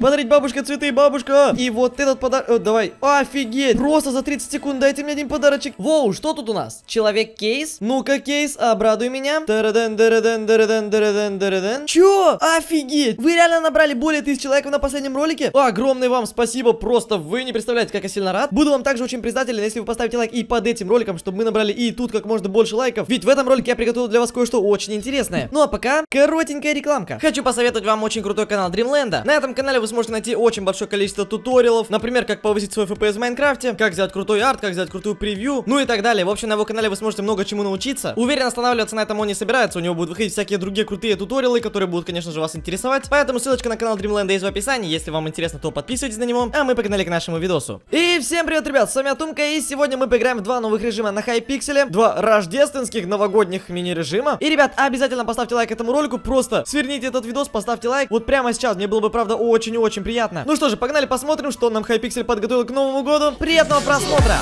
Подарить бабушке цветы, бабушка. И вот этот подарок, давай, офигеть. Просто за 30 секунд дайте мне один подарочек. Воу, что тут у нас? Человек-кейс? Ну-ка, кейс, обрадуй меня. Тараден, тараден, тараден, тараден, тараден. Чё? Офигеть. Вы реально набрали более тысяч человеков на последнем ролике? Огромное вам спасибо, просто вы не представляете, как я сильно рад. Буду вам также очень признателен, если вы поставите лайк и под этим роликом, чтобы мы набрали и тут как можно больше лайков. Ведь в этом ролике я приготовил для вас кое-что очень интересное. Ну а пока, коротенькая рекламка. Хочу посоветовать вам очень крутой канал Dreamland. На этом канале вы сможете найти очень большое количество туториалов, например, как повысить свой FPS в Майнкрафте, как сделать крутой арт, как сделать крутую превью, ну и так далее. В общем, на его канале вы сможете много чему научиться. Уверен, останавливаться на этом он не собирается, у него будут выходить всякие другие крутые туториалы, которые будут, конечно же, вас интересовать. Поэтому ссылочка на канал Dreamland есть в описании, если вам интересно, то подписывайтесь на него. А мы погнали к нашему видосу. И всем привет, ребят, с вами Атумка, и сегодня мы поиграем в два новых режима на Хайпикселе, два рождественских новогодних мини-режима. И, ребят, обязательно поставьте лайк этому ролику, просто сверните этот видос, поставьте лайк, вот прямо сейчас, мне было бы, правда, очень-очень приятно. Ну что же, погнали посмотрим, что нам Хайпиксель подготовил к Новому году. Приятного просмотра!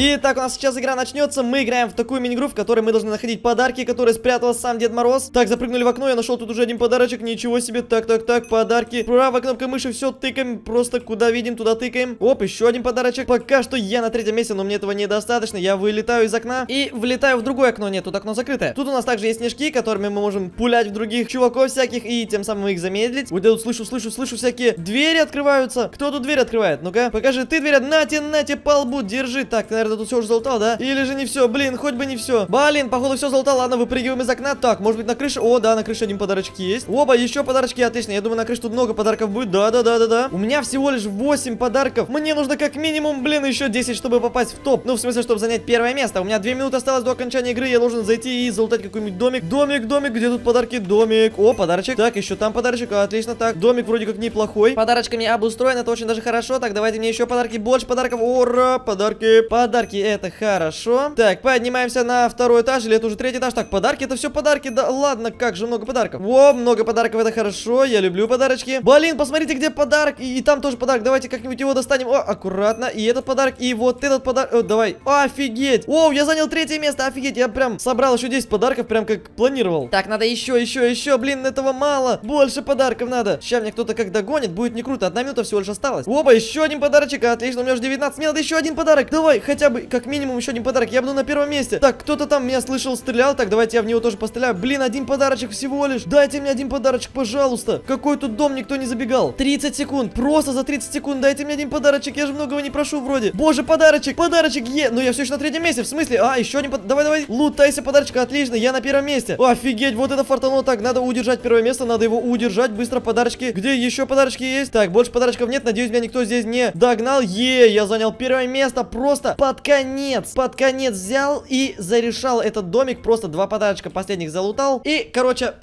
Итак, у нас сейчас игра начнется. Мы играем в такую мини-игру, в которой мы должны находить подарки, которые спрятал сам Дед Мороз. Так, запрыгнули в окно, я нашел тут уже один подарочек. Ничего себе. Так, так, так, подарки. Правая кнопка мыши, все тыкаем. Просто куда видим, туда тыкаем. Оп, еще один подарочек. Пока что я на третьем месте, но мне этого недостаточно. Я вылетаю из окна и влетаю в другое окно. Нет, тут окно закрытое. Тут у нас также есть снежки, которыми мы можем пулять в других чуваков всяких и тем самым их замедлить. Вот я тут слышу, слышу, слышу всякие двери открываются. Кто тут дверь открывает? Ну-ка, покажи ты дверь. Нате, нате, по лбу, держи. Так, наверное, тут все уже залутал, да? Или же не все? Блин, хоть бы не все. Блин, походу все залутал. Ладно, выпрыгиваем из окна. Так, может быть на крыше? О, да, на крыше один подарочек есть. Оба, еще подарочки, отлично. Я думаю, на крыше тут много подарков будет. Да, да, да, да, да. У меня всего лишь 8 подарков. Мне нужно как минимум, блин, еще 10, чтобы попасть в топ. Ну, в смысле, чтобы занять первое место. У меня 2 минуты осталось до окончания игры. Я должен зайти и залутать какой-нибудь домик. Домик, домик, где тут подарки? Домик. О, подарочек. Так, еще там подарочек. Отлично, так. Домик вроде как неплохой. Подарочками обустроен, это очень даже хорошо. Так, давайте мне еще подарки. Больше подарков. Ура, подарки. Подарки, это хорошо. Так, поднимаемся на второй этаж, или это уже третий этаж. Так, подарки, это все подарки. Да ладно, как же много подарков. О, много подарков, это хорошо. Я люблю подарочки. Блин, посмотрите, где подарок. И, и там тоже подарок. Давайте как-нибудь его достанем. О, аккуратно. И этот подарок, и вот этот подарок. О, давай. Офигеть. О, я занял третье место. Офигеть. Я прям собрал еще 10 подарков, прям как планировал. Так, надо еще, еще, еще. Блин, этого мало. Больше подарков надо. Сейчас мне кто-то как догонит. Будет не круто. Одна минута всего лишь осталась. Оба, еще один подарочек. Отлично, у меня уже 19. Мне надо еще один подарок. Давай, хотя бы, как минимум, еще один подарок. Я буду на первом месте. Так, кто-то там меня слышал, стрелял. Так, давайте я в него тоже постреляю. Блин, один подарочек всего лишь. Дайте мне один подарочек, пожалуйста. Какой тут дом, никто не забегал. 30 секунд. Просто за 30 секунд дайте мне один подарочек. Я же многого не прошу вроде. Боже, подарочек. Подарочек, е. Ну я все еще на третьем месте. В смысле? А, еще один под... Давай, давай. Лутайся, подарочек. Отлично, я на первом месте. Офигеть, вот это фартануло. Так, надо удержать первое место. Надо его удержать. Быстро подарочки. Где еще подарочки есть? Так, больше подарочков нет. Надеюсь, меня никто здесь не догнал. Е, я занял первое место. Просто под конец. Под конец взял и зарешал этот домик. Просто два подарочка последних залутал. И, короче...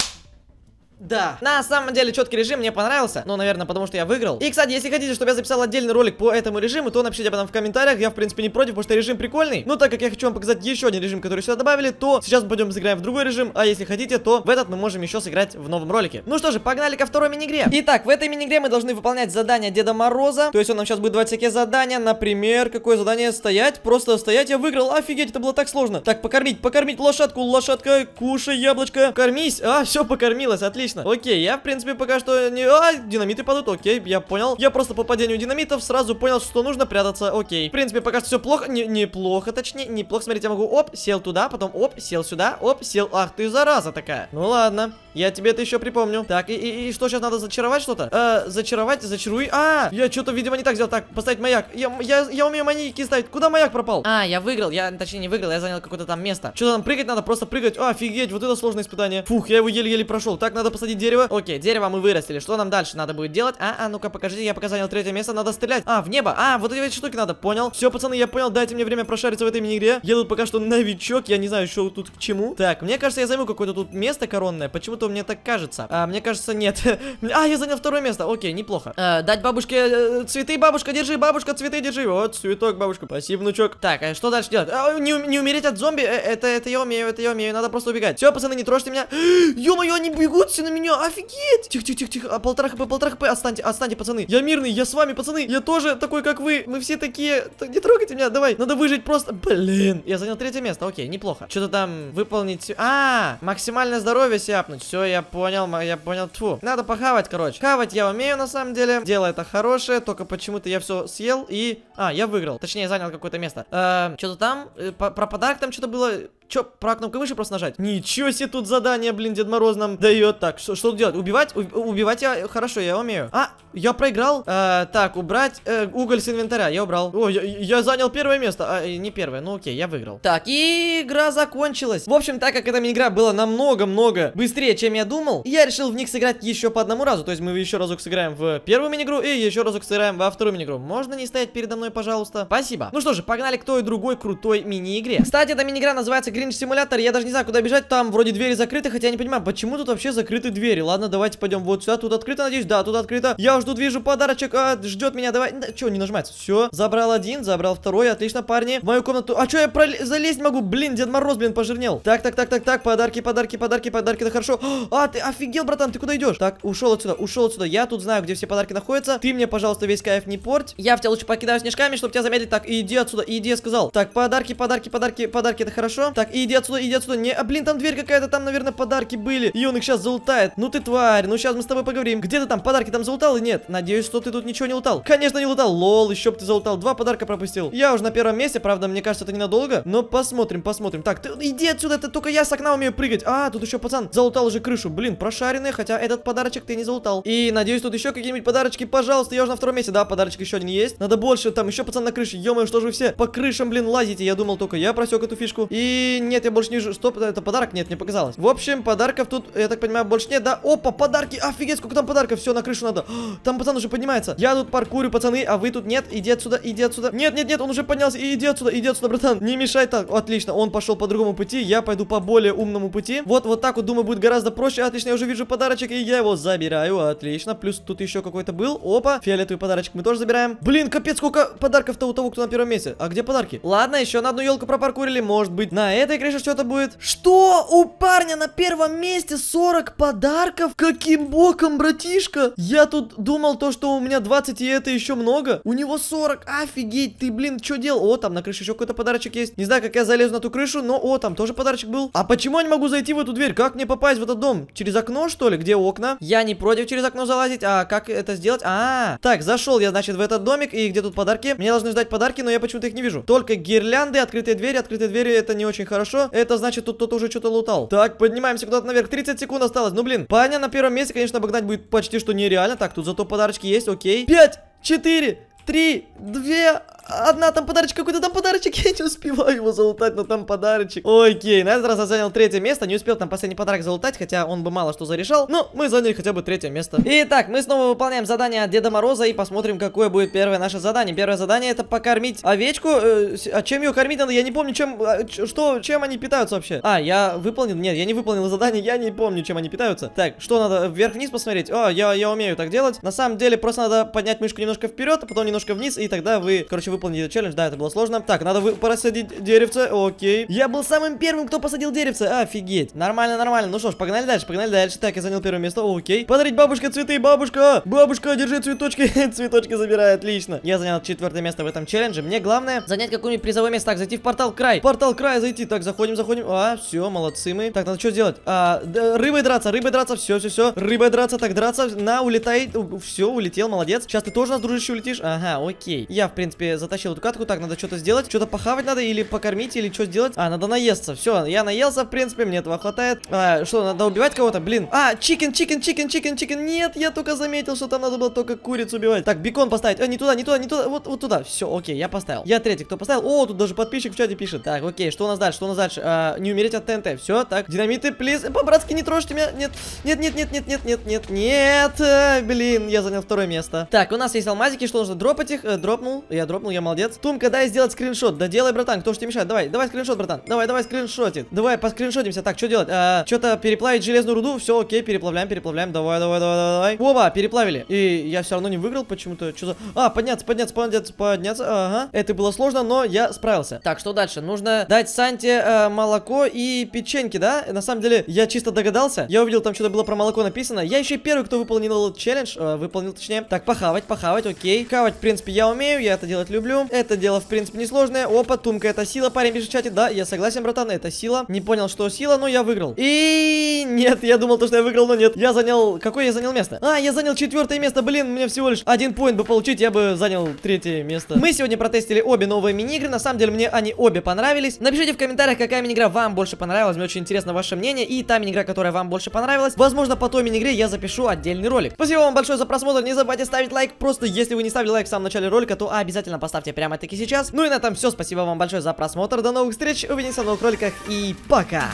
Да, на самом деле четкий режим мне понравился Ну, наверное, потому что я выиграл. И, кстати, если хотите, чтобы я записал отдельный ролик по этому режиму То напишите об этом в комментариях. Я, в принципе, не против, потому что режим прикольный. Ну, так как я хочу вам показать еще один режим, который сюда добавили То сейчас мы пойдем сыграем в другой режим. А если хотите, то в этот мы можем еще сыграть в новом ролике. Ну что же, погнали ко второй мини-игре. Итак, в этой мини-игре мы должны выполнять задания Деда Мороза. То есть он нам сейчас будет давать всякие задания. Например, какое задание? Стоять Просто стоять, я выиграл, офигеть, это было так сложно. Так, покормить, покормить лошадку, лошадка, кушай яблочко. Кормись, а, все, покормилась, отлично Окей, я принципе, пока что не... А, динамиты падают, окей, я понял. Я просто по падению динамитов сразу понял, что нужно прятаться, окей. В принципе, пока что все плохо, не, неплохо, точнее, неплохо. Смотрите, я могу, оп, сел туда, потом, оп, сел сюда, оп, сел. Ах, ты зараза такая. Ну ладно, я тебе это еще припомню. Так, и, и, и что, сейчас надо зачаровать что-то? Э, зачаровать, зачаруй. А, я что-то, видимо, не так сделал. Так, поставить маяк. Я, я, я умею маньяки ставить. Куда маяк пропал? А, я выиграл, я, точнее, не выиграл, я занял какое-то там место. Что там прыгать надо, просто прыгать. О, офигеть, вот это сложное испытание. Фух, я его еле-еле прошел. Так, надо посадить дерево. Окей, дерево мы вырастили. Что нам дальше надо будет делать? А, а, ну-ка, покажите, я пока занял третье место, надо стрелять. А, в небо. А, вот эти штуки надо, понял. Все, пацаны, я понял, дайте мне время прошариться в этой мини-игре. Тут пока что новичок, я не знаю, что тут к чему. Так, мне кажется, я займу какое-то тут место коронное. Почему-то мне так кажется. А, мне кажется, нет. а, я занял второе место. Окей, неплохо. А, дать бабушке э, цветы, бабушка, держи, бабушка, цветы, держи. Вот, цветок, бабушка, спасибо, внучок. Так, а что дальше делать? А, не, не умереть от зомби, э, это, это я умею, это я умею, надо просто убегать. Все, пацаны, не трожьте меня. Ё-моё, они бегут все на меня, офигеть! Тихо, тихо, тихо, тихо, а, полтора хп, полтора хп, отстаньте, отстаньте, пацаны. Я мирный, я с вами, пацаны, я тоже такой, как вы. Мы все такие, не трогайте меня, давай, надо выжить просто. Блин, я занял третье место, окей, неплохо. Что-то там выполнить, а, максимальное здоровье сяпнуть, все, я понял, я понял, тьфу. Надо похавать, короче. Хавать я умею, на самом деле, дело это хорошее, только почему-то я все съел и, а, я выиграл, точнее, занял какое-то место. Эм, что-то там, э, про подарок там что-то было, Че, про кнопку выше просто нажать? Ничего себе тут задание, блин, Дед Мороз нам дает. Так, что, что делать? Убивать? У, убивать я хорошо, я умею. А, я проиграл. Э, так, убрать э, уголь с инвентаря. Я убрал. О, я, я занял первое место. А, не первое, ну окей, я выиграл. Так, и игра закончилась. В общем, так как эта мини-игра была намного-много быстрее, чем я думал, я решил в них сыграть еще по одному разу. То есть мы еще разок сыграем в первую мини-игру и еще разок сыграем во вторую мини-игру. Можно не стоять передо мной, пожалуйста? Спасибо. Ну что же, погнали к той другой крутой мини-игре. Кстати, эта мини-игра называется Гринч Симулятор. Я даже не знаю, куда бежать. Там вроде двери закрыты, хотя я не понимаю, почему тут вообще закрыты двери. Ладно, давайте пойдем вот сюда. Тут открыто, надеюсь? Да, тут открыто. Я тут вижу подарочек. А, ждет меня. Давай. Да, Че, не нажимается? Все. Забрал один, забрал второй. Отлично, парни. В мою комнату. А что я прол... залезть могу? Блин, Дед Мороз, блин, пожирнел. Так, так, так, так, так. Подарки, подарки, подарки, подарки. Да хорошо. А, ты офигел, братан. Ты куда идешь? Так, ушел отсюда, ушел отсюда. Я тут знаю, где все подарки находятся. Ты мне, пожалуйста, весь кайф не порть. Я в тебя лучше покидаю снежками, чтобы тебя замедлить. Так, иди отсюда, иди, я сказал. Так, подарки, подарки, подарки, подарки, это хорошо. Так, иди отсюда, иди отсюда. Не, а, блин, там дверь какая-то, там, наверное, подарки были. И он их сейчас залутает. Ну ты тварь, ну сейчас мы с тобой поговорим. Где ты там, подарки там залутал или нет? Надеюсь, что ты тут ничего не лутал. Конечно, не лутал. Лол, еще бы ты залутал. Два подарка пропустил. Я уже на первом месте, правда, мне кажется, это ненадолго. Но посмотрим, посмотрим. Так, ты иди отсюда, это только я с окна умею прыгать. А, тут еще пацан залутал уже крышу. Блин, прошаренный, хотя этот подарочек ты не залутал. И надеюсь, тут еще какие-нибудь подарочки, пожалуйста. Я уже на втором месте. Да, подарочек еще один есть. Надо больше. Там еще пацан на крыше. ё что же вы все по крышам, блин, лазите? Я думал, только я просек эту фишку. И нет, я больше не вижу. Стоп, это подарок? Нет, мне показалось. В общем, подарков тут, я так понимаю, больше нет, да? Опа, подарки! Офигеть, сколько там подарков! Все, на крышу надо. Там пацан уже поднимается. Я тут паркурю, пацаны, а вы тут нет. Иди отсюда, иди отсюда. Нет, нет, нет, он уже поднялся. Иди отсюда, иди отсюда, братан. Не мешай так. Отлично, он пошел по другому пути. Я пойду по более умному пути. Вот, вот так вот, думаю, будет гораздо проще. Отлично, я уже вижу подарочек, и я его забираю. Отлично. Плюс тут еще какой-то был. Опа, фиолетовый подарочек мы тоже забираем. Блин, капец, сколько подарков-то у того, кто на первом месте. А где подарки? Ладно, еще на одну елку пропаркурили. Может быть, на этой крыше что-то будет. Что? У парня на первом месте 40 подарков? Каким боком, братишка? Я тут думал то, что у меня 20 и это еще много. У него 40. Офигеть, ты, блин, что делал? О, там на крыше еще какой-то подарочек есть. Не знаю, как я залезу на ту крышу, но, о, там тоже подарочек был. А почему я не могу зайти в эту дверь? Как мне попасть в этот дом? Через окно, что ли? Где окна? Я не против через окно залазить. А как это сделать? А, -а, -а. так, зашел я, значит, в этот домик. И где тут подарки? Мне должны ждать подарки, но я почему-то их не вижу. Только гирлянды, открытые двери. Открытые двери, это не очень хорошо. Это значит, тут кто-то уже что-то лутал. Так, поднимаемся куда-то наверх. 30 секунд осталось. Ну, блин, парня на первом месте, конечно, обогнать будет почти что нереально. Так, тут зато подарочки есть, окей. 5, 4, 3, 2, Одна там подарочек какой-то, там подарочек, я не успеваю его залутать, но там подарочек. Окей, на этот раз я занял третье место, не успел там последний подарок залутать, хотя он бы мало что зарешал, но мы заняли хотя бы третье место. Итак, мы снова выполняем задание от Деда Мороза и посмотрим, какое будет первое наше задание. Первое задание это покормить овечку, э, а чем ее кормить надо, я не помню, чем, а, что, чем они питаются вообще. А, я выполнил, нет, я не выполнил задание, я не помню, чем они питаются. Так, что надо, вверх-вниз посмотреть? О, я, я умею так делать. На самом деле, просто надо поднять мышку немножко вперед, а потом немножко вниз, и тогда вы, короче, выполните челлендж, да, это было сложно. Так, надо вы посадить деревце, окей. Я был самым первым, кто посадил деревце, офигеть. Нормально, нормально. Ну что ж, погнали дальше, погнали дальше. Так, я занял первое место, окей. Подарить бабушке цветы, бабушка. Бабушка, держи цветочки. Цветочки забирай, отлично. Я занял четвертое место в этом челлендже. Мне главное занять какое-нибудь призовое место. Так, зайти в портал край. Портал край зайти. Так, заходим, заходим. А, все, молодцы мы. Так, надо что сделать? А, да, рыбой драться, рыбой драться, все, все, все. Рыбой драться, так, драться. На, улетай. Все, улетел, молодец. Сейчас ты тоже нас, дружище, улетишь. Ага, окей. Я, в принципе, затащил эту катку. Так, надо что-то сделать. Что-то похавать надо или покормить, или что сделать. А, надо наесться. Все, я наелся, в принципе, мне этого хватает. А, что, надо убивать кого-то? Блин. А, chicken, chicken, chicken, chicken, chicken. Нет, я только заметил, что там надо было только курицу убивать. Так, бекон поставить. А, не туда, не туда, не туда. Вот, вот туда. Все, окей, я поставил. Я третий, кто поставил? О, тут даже подписчик в чате пишет. Так, окей, что у нас дальше? Что у нас дальше? А, не умереть от TNT. Все, так. Динамиты, please. По-братски не трожьте меня. Нет, нет, нет, нет, нет, нет, нет, нет, нет. Блин, я занял второе место. Так, у нас есть алмазики, что нужно дропать их? Э, дропнул. Я дропнул, я молодец. Тумка, дай сделать скриншот. Да делай, братан, кто ж тебе мешает? Давай, давай скриншот, братан. Давай, давай скриншотик. Давай, поскриншотимся. Так, что делать? А, Что-то переплавить железную руду. Все, окей, переплавляем, переплавляем. Давай, давай, давай, давай, давай. Оба, переплавили. И я все равно не выиграл почему-то. Что за... А, подняться, подняться, подняться, подняться. Ага. Это было сложно, но я справился. Так, что дальше? Нужно дать Санте э, молоко и печеньки, да? На самом деле, я чисто догадался. Я увидел, там что-то было про молоко написано. Я еще первый, кто выполнил челлендж. Э, выполнил, точнее. Так, похавать, похавать, окей. Хавать, в принципе, я умею. Я это делать люблю. Это дело, в принципе, несложное. Опа, тумка, это сила. Парень пишет в чате. Да, я согласен, братан, это сила. Не понял, что сила, но я выиграл. И нет, я думал, то, что я выиграл, но нет. Я занял... Какое я занял место? А, я занял четвертое место. Блин, мне всего лишь один поинт бы получить, я бы занял третье место. Мы сегодня протестили обе новые мини-игры. На самом деле, мне они обе понравились. Напишите в комментариях, какая мини-игра вам больше понравилась. Мне очень интересно ваше мнение. И та мини-игра, которая вам больше понравилась. Возможно, по той мини-игре я запишу отдельный ролик. Спасибо вам большое за просмотр. Не забывайте ставить лайк. Просто, если вы не ставили лайк в самом начале ролика, то обязательно поставьте прямо таки сейчас. Ну и на этом все. Спасибо вам большое за просмотр. До новых встреч. Увидимся в новых роликах. И пока.